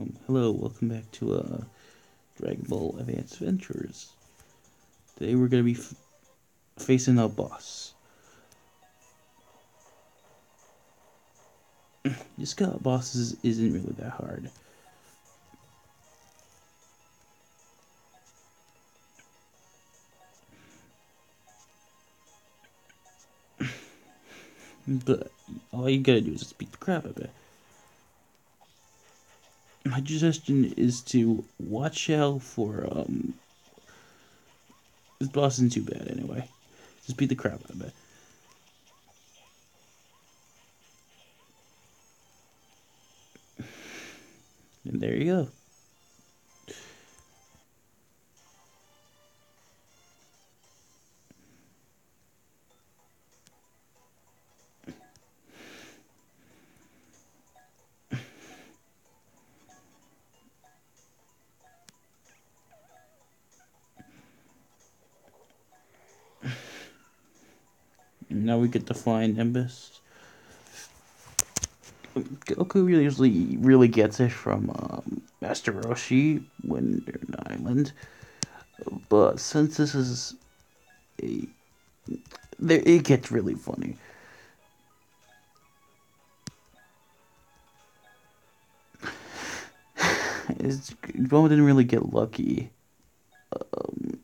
Um, hello, welcome back to uh, Dragon Ball Advanced Adventures. Today we're gonna be f- facing a boss. this guy bosses isn't really that hard. But all you gotta do is just beat the crap out of it. My suggestion is to watch out for um. This boss isn't too bad anyway. Just beat the crap out of it. And there you go. Now we get to find Nimbus. Goku usually really gets it from um, Master Roshi when they're in island, but since this is a, there it gets really funny. It's, Bulma didn't really get lucky. Um,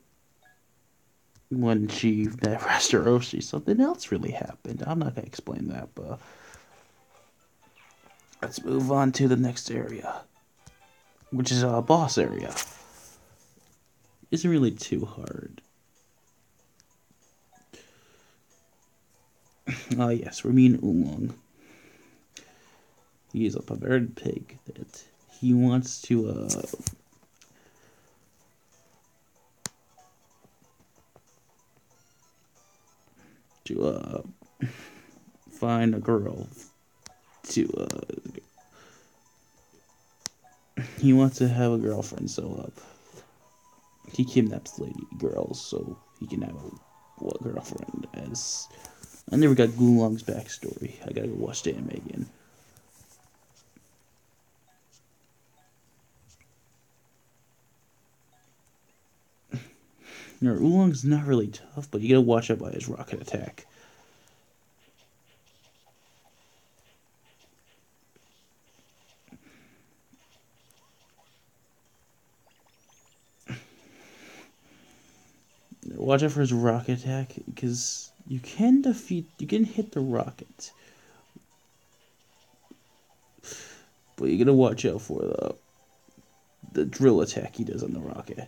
when she met Master something else really happened. I'm not gonna explain that, but let's move on to the next area, which is a boss area. Isn't really too hard. Ah, yes, Ramin Oolong. He is a perverted pig that he wants to uh to uh find a girl to uh he wants to have a girlfriend so uh he kidnaps lady girls so he can have a girlfriend as I never got Oolong's backstory. I gotta go watch the anime again. Know, Oolong's not really tough, but you gotta watch out by his rocket attack. Watch out for his rocket attack, because you can defeat, you can hit the rocket. But you gotta watch out for the the drill attack he does on the rocket.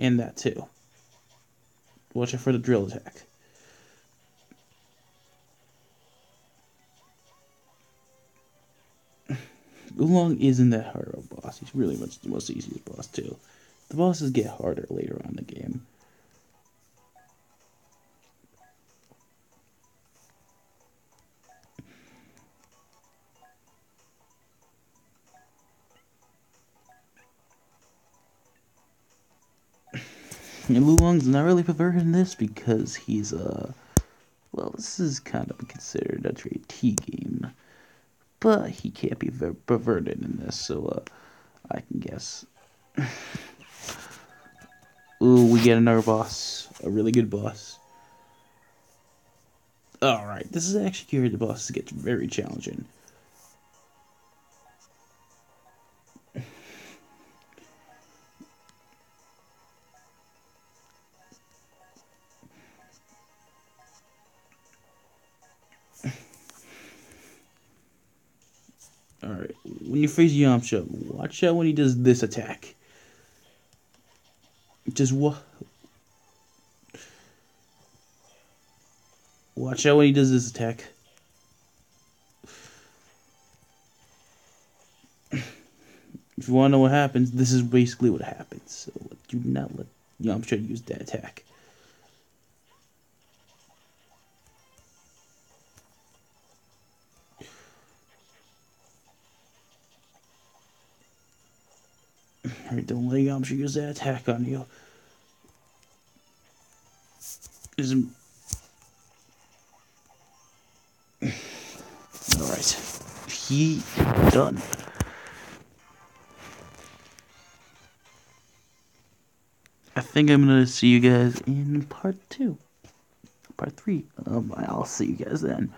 And that too. Watch out for the drill attack. Oolong isn't that hard of a boss. He's really much the most easiest boss too. The bosses get harder later on in the game. And Oolong's not really perverted in this because he's uh well, this is kind of considered a trade T game, but he can't be ver- perverted in this, so uh, I can guess. Ooh, we get another boss, a really good boss. All right, this is actually where the boss gets very challenging. When you face Yamcha, watch out when he does this attack. Just what? Watch out when he does this attack. If you want to know what happens, this is basically what happens. So do not let Yamcha use that attack. Alright, don't let Yamcha use that attack on you. Isn't Alright. he done. I think I'm gonna see you guys in part two, part three. Um, I'll see you guys then.